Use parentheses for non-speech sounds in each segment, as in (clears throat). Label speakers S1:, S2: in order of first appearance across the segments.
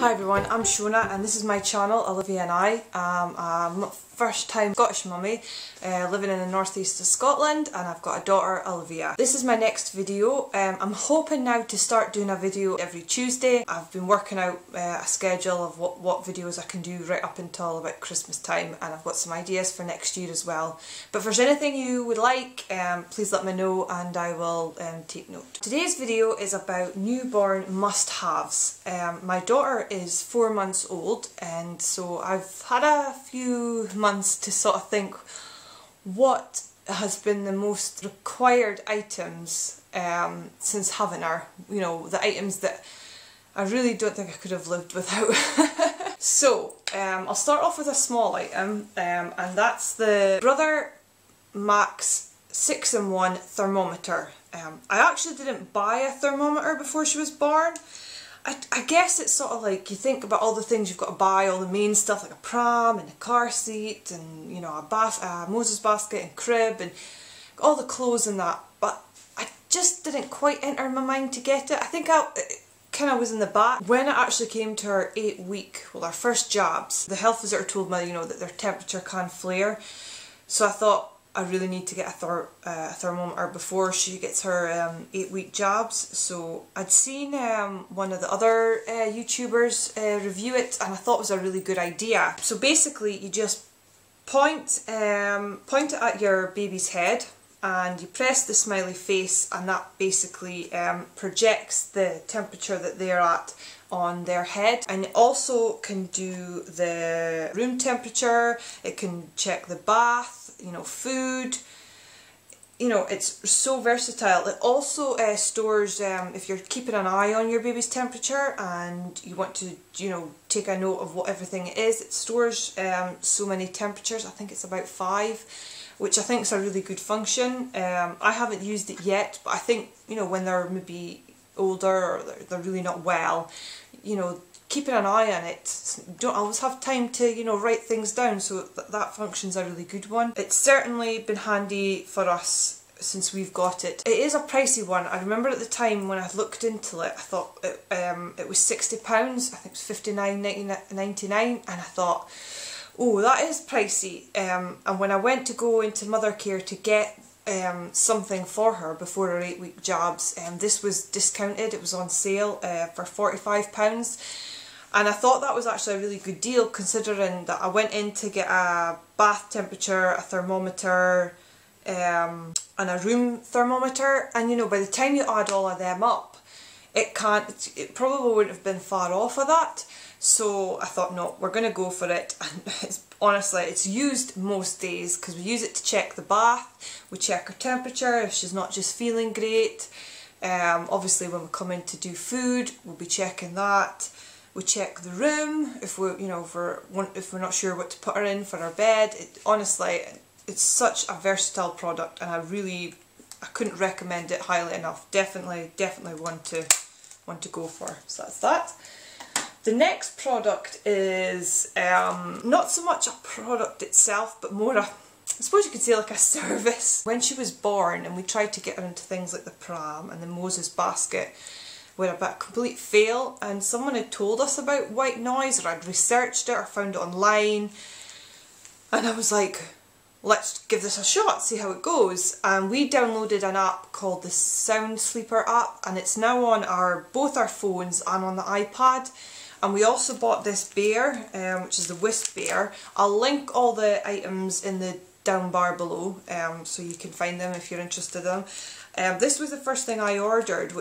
S1: Hi everyone, I'm Shona and this is my channel, Olivia and I. Um, I'm a first time Scottish mummy uh, living in the northeast of Scotland and I've got a daughter, Olivia. This is my next video. Um, I'm hoping now to start doing a video every Tuesday. I've been working out uh, a schedule of what, what videos I can do right up until about Christmas time and I've got some ideas for next year as well. But if there's anything you would like, um, please let me know and I will um, take note. Today's video is about newborn must-haves. Um, my daughter is four months old and so I've had a few months to sort of think what has been the most required items um, since having her. You know, the items that I really don't think I could have lived without. (laughs) so, um, I'll start off with a small item um, and that's the Brother Max 6-in-1 thermometer. Um, I actually didn't buy a thermometer before she was born. I, I guess it's sort of like you think about all the things you've got to buy, all the main stuff like a pram and a car seat and you know a, bas a Moses basket and crib and all the clothes and that but I just didn't quite enter my mind to get it. I think I kind of was in the back. When it actually came to our eight week, well our first jabs, the health visitor told me you know that their temperature can flare so I thought I really need to get a, ther uh, thermometer before she gets her um, eight week jabs. So I'd seen um, one of the other uh, YouTubers uh, review it and I thought it was a really good idea. So basically you just point, um, point it at your baby's head and you press the smiley face and that basically um, projects the temperature that they're at on their head and it also can do the room temperature, it can check the bath, you know, food, you know, it's so versatile. It also uh, stores, um, if you're keeping an eye on your baby's temperature and you want to, you know, take a note of what everything is, it stores um, so many temperatures, I think it's about five, which I think is a really good function. Um, I haven't used it yet, but I think, you know, when they're maybe older or they're, they're really not well, you know, keeping an eye on it. Don't always have time to, you know, write things down, so th that function's a really good one. It's certainly been handy for us since we've got it. It is a pricey one. I remember at the time when I looked into it, I thought it, um, it was £60, I think it was fifty nine ninety nine, and I thought, oh, that is pricey. Um, and when I went to go into Mothercare to get um, something for her before her eight week jobs. Um, this was discounted, it was on sale uh, for £45 and I thought that was actually a really good deal considering that I went in to get a bath temperature, a thermometer um, and a room thermometer and you know by the time you add all of them up it can't, it probably wouldn't have been far off of that so I thought, no, we're going to go for it. (laughs) And it's, honestly, it's used most days because we use it to check the bath, we check her temperature if she's not just feeling great. Um, obviously, when we come in to do food, we'll be checking that. We check the room if we, you know, if we're, if we're not sure what to put her in for our bed. It, honestly, it's such a versatile product, and I really, I couldn't recommend it highly enough. Definitely, definitely one to, one to go for. So that's that. The next product is um, not so much a product itself, but more a, I suppose you could say like a service. When she was born and we tried to get her into things like the pram and the Moses basket, we had a bit complete fail and someone had told us about white noise or I'd researched it or found it online and I was like, let's give this a shot, see how it goes. And we downloaded an app called the Sound Sleeper app and it's now on our both our phones and on the iPad and we also bought this bear, um, which is the Whisbear. I'll link all the items in the down bar below um, so you can find them if you're interested in them. Um, this was the first thing I ordered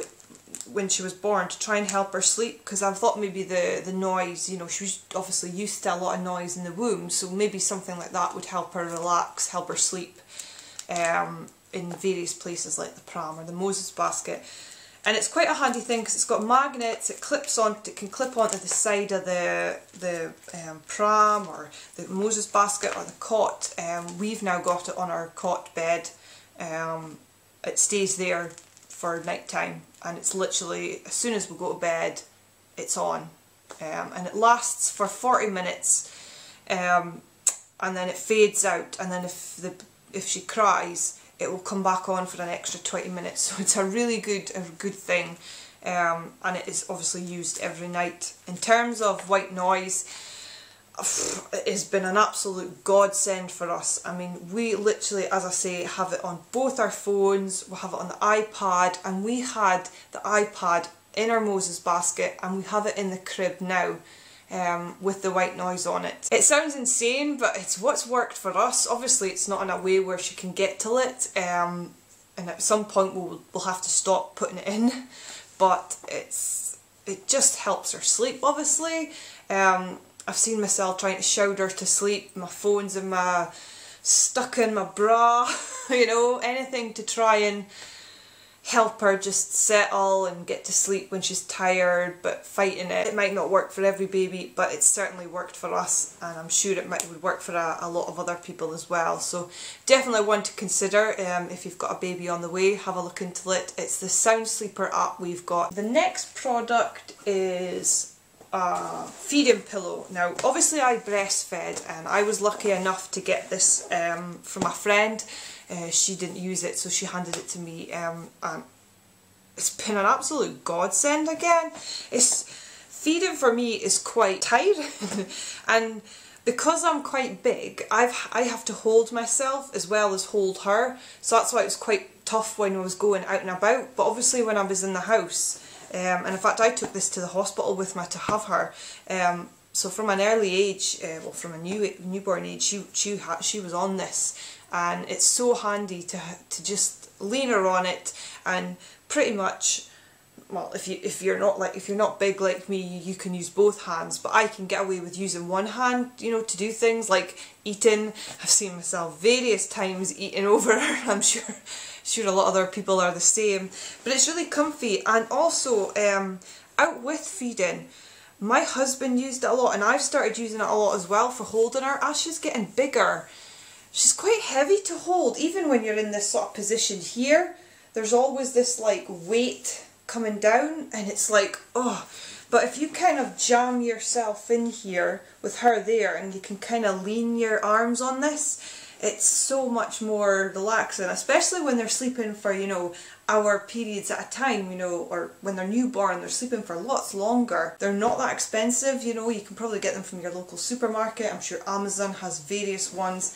S1: when she was born to try and help her sleep because I thought maybe the, the noise, you know, she was obviously used to a lot of noise in the womb so maybe something like that would help her relax, help her sleep um, in various places like the pram or the Moses basket. And it's quite a handy thing because it's got magnets it clips on it can clip onto the side of the the um, pram or the Moses basket or the cot. Um, we've now got it on our cot bed. Um, it stays there for night time and it's literally as soon as we go to bed it's on. Um, and it lasts for 40 minutes um, and then it fades out and then if the if she cries it will come back on for an extra 20 minutes. (laughs) So it's a really good a good thing. Um, and it is obviously used every night. In terms of white noise, has been an absolute godsend for us. I mean, we literally, as I say, have it on both our phones, we have it on the iPad, and we had the iPad in our Moses basket, and we have it in the crib now. Um, with the white noise on it. It sounds insane, but it's what's worked for us. Obviously, it's not in a way where she can get to it, um, and at some point we'll, we'll have to stop putting it in, (laughs) but it's it just helps her sleep, obviously. Um, I've seen myself trying to shower to sleep, my phone's in my stuck in my bra, (laughs) you know, anything to try and help her just settle and get to sleep when she's tired but fighting it. It might not work for every baby but it's certainly worked for us and I'm sure it might would work for a, a lot of other people as well so definitely one to consider um, if you've got a baby on the way have a look into it. It's the Sound Sleeper app we've got. The next product is a feeding pillow. Now obviously I breastfed and I was lucky enough to get this um, from a friend. Uh, she didn't use it so she handed it to me um, and it's been an absolute godsend again. It's Feeding for me is quite tight (laughs) and because I'm quite big I've I have to hold myself as well as hold her so that's why it was quite tough when I was going out and about but obviously when I was in the house um, and in fact I took this to the hospital with me to have her. Um, so from an early age, uh, well from a new newborn age, she she she was on this, and it's so handy to to just lean her on it and pretty much. Well, if you if you're not like if you're not big like me, you can use both hands. But I can get away with using one hand, you know, to do things like eating. I've seen myself various times eating (laughs) over her. I'm sure sure a lot of other people are the same. But it's really comfy and also um, out with feeding. My husband used it a lot and I've started using it a lot as well for holding her. As she's getting bigger, she's quite heavy to hold. Even when you're in this sort of position here, there's always this like weight coming down and it's like, oh. But if you kind of jam yourself in here with her there and you can kind of lean your arms on this, it's so much more relaxing, especially when they're sleeping for, you know, hour periods at a time, you know, or when they're newborn, they're sleeping for lots longer. They're not that expensive, you know, you can probably get them from your local supermarket. I'm sure Amazon has various ones.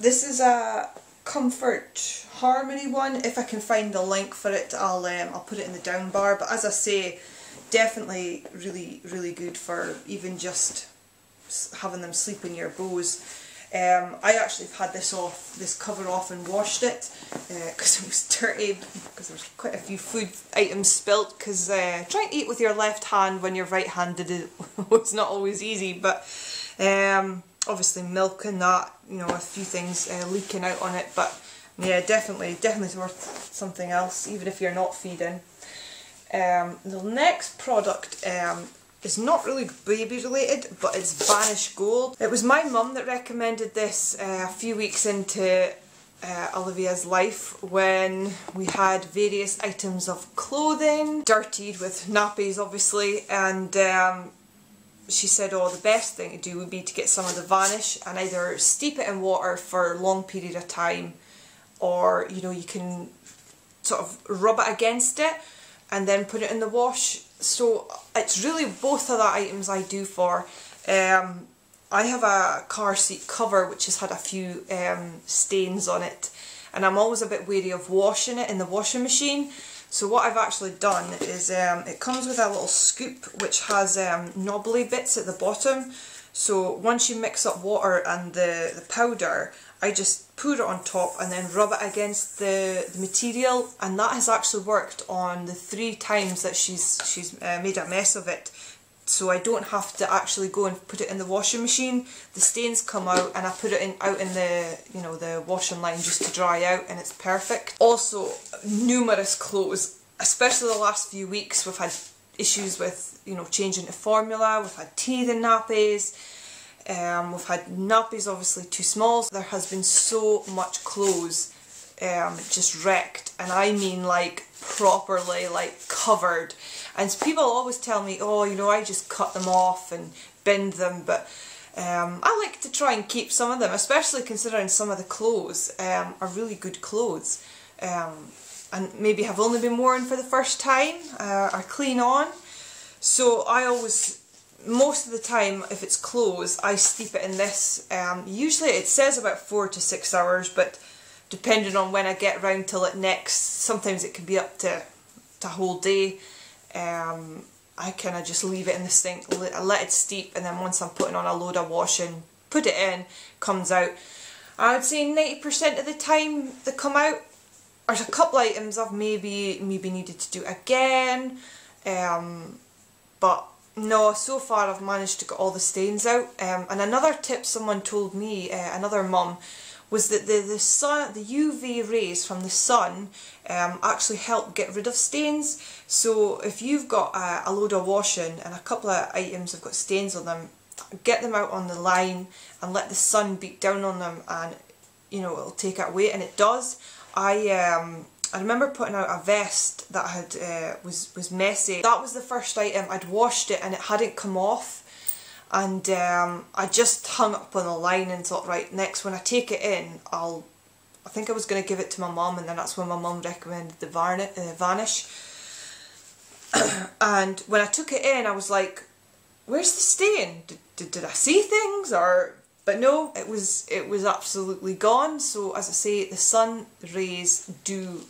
S1: This is a Comfort Harmony one. If I can find the link for it, I'll, um, I'll put it in the down bar. But as I say, definitely really, really good for even just having them sleep in your bows. Um, I actually have had this off, this cover off and washed it because uh, (laughs) it was dirty because there was quite a few food items spilt because uh, trying to eat with your left hand when you're right-handed (laughs) was not always easy but um, obviously milk and that, you know, a few things uh, leaking out on it but yeah definitely, definitely worth something else even if you're not feeding. Um, the next product um, it's not really baby related, but it's Vanish Gold. It was my mum that recommended this uh, a few weeks into uh, Olivia's life when we had various items of clothing, dirtied with nappies obviously, and um, she said, oh, the best thing to do would be to get some of the Vanish and either steep it in water for a long period of time or, you know, you can sort of rub it against it and then put it in the wash so it's really both of the items I do for. Um, I have a car seat cover which has had a few um, stains on it and I'm always a bit wary of washing it in the washing machine. So what I've actually done is um, it comes with a little scoop which has um, knobbly bits at the bottom. So once you mix up water and the, the powder, I just put it on top and then rub it against the, the material and that has actually worked on the three times that she's she's uh, made a mess of it. So I don't have to actually go and put it in the washing machine. The stains come out and I put it in out in the you know the washing line just to dry out and it's perfect. Also numerous clothes especially the last few weeks we've had issues with you know changing the formula we've had teething nappies um, we've had nappies obviously too small. There has been so much clothes um, just wrecked and I mean like properly like covered and people always tell me oh you know I just cut them off and bend them but um, I like to try and keep some of them especially considering some of the clothes um, are really good clothes um, and maybe have only been worn for the first time uh, are clean on. So I always, most of the time if it's clothes, I steep it in this. Um, usually it says about four to six hours, but depending on when I get around till it next, sometimes it can be up to, to a whole day. Um, I kind of just leave it in the sink, I let it steep, and then once I'm putting on a load of washing, put it in, comes out. I would say 90% of the time they come out. There's a couple items I've maybe maybe needed to do again, um, but no, so far I've managed to get all the stains out. Um, and another tip someone told me, uh, another mum, was that the, the sun, the UV rays from the sun um, actually help get rid of stains. So if you've got a, a load of washing and a couple of items have got stains on them, get them out on the line and let the sun beat down on them and you know it'll take it away and it does. I um, I remember putting out a vest that had uh, was was messy. That was the first item. I'd washed it and it hadn't come off. And um, I just hung up on the line and thought right next when I take it in I'll I think I was going to give it to my mum. And then that's when my mum recommended the varnish, uh, (clears throat) Vanish and when I took it in I was like where's the stain? Did, did, did I see things or but no it was it was absolutely gone. So as I say the sun rays do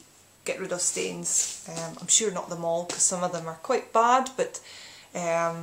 S1: get rid of stains um, I'm sure not them all because some of them are quite bad but um,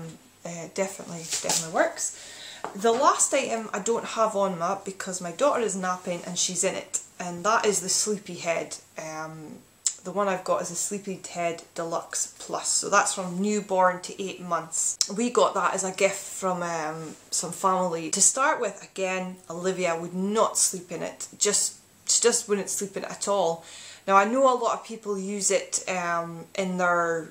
S1: uh, definitely, definitely works. The last item I don't have on that because my daughter is napping and she's in it and that is the Sleepyhead. Um, the one I've got is a Sleepy Head Deluxe Plus, so that's from newborn to 8 months. We got that as a gift from um, some family. To start with, again, Olivia would not sleep in it, just she just wouldn't sleep in it at all. Now I know a lot of people use it um, in their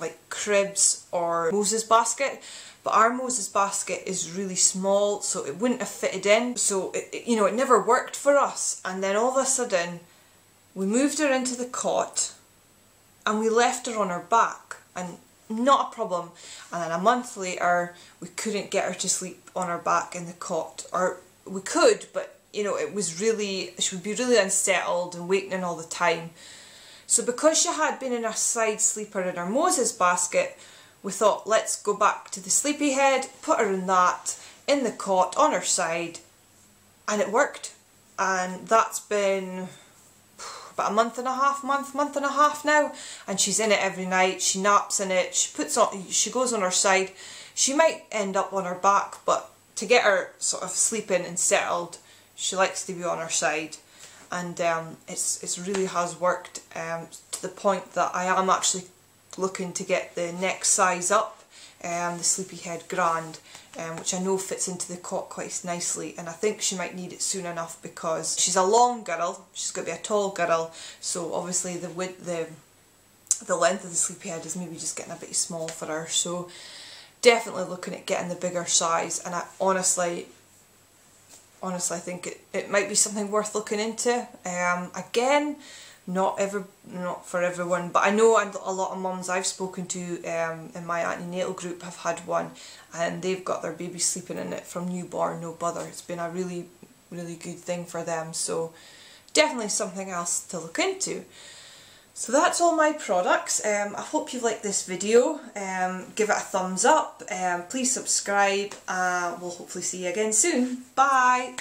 S1: like cribs or Moses basket but our Moses basket is really small so it wouldn't have fitted in. So it, you know it never worked for us. And then all of a sudden we moved her into the cot and we left her on her back. And not a problem. And then a month later we couldn't get her to sleep on her back in the cot. Or we could but you know it was really she would be really unsettled and waking all the time. So because she had been in a side sleeper in her Moses basket, we thought let's go back to the sleepy head, put her in that, in the cot, on her side, and it worked. And that's been (sighs) about a month and a half, month, month and a half now, and she's in it every night, she naps in it, she puts on, she goes on her side, she might end up on her back, but to get her sort of sleeping and settled, she likes to be on her side. And um, it's it's really has worked um, to the point that I am actually looking to get the next size up, um, the Sleepyhead Grand, um, which I know fits into the cot quite nicely. And I think she might need it soon enough because she's a long girl, she's going to be a tall girl, so obviously the width, the the length of the Sleepyhead is maybe just getting a bit small for her, so definitely looking at getting the bigger size. And I honestly honestly I think it, it might be something worth looking into. Um, again, not ever not for everyone, but I know a lot of mums I've spoken to um, in my antenatal group have had one and they've got their baby sleeping in it from newborn, no bother. It's been a really, really good thing for them, so definitely something else to look into. So that's all my products. Um, I hope you liked this video. Um, give it a thumbs up. Um, please subscribe. Uh, we'll hopefully see you again soon. Bye!